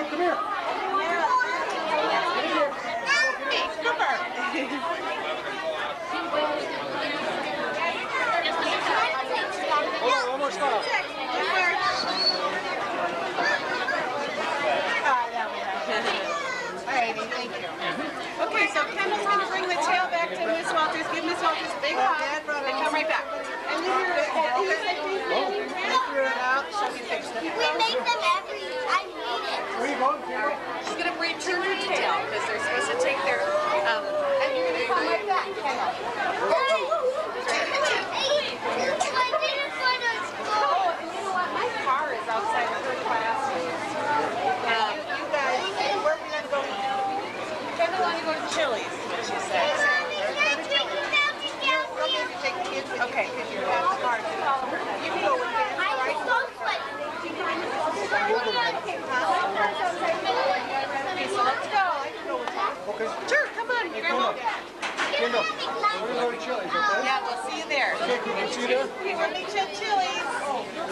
Come here. Hey, Cooper. Hold on, one more stop. Alrighty, thank you. Okay, so Kendall's gonna bring the Okay, because you have the car. You can go with him, all right? Okay, so let's go. Sure, come on, Grandma. Kendall, we're gonna go to Chili's, okay? Yeah, we'll see you there. Okay, can we see you there? We'll meet you at Chili's.